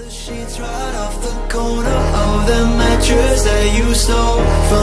The sheets right off the corner of the mattress that you stole from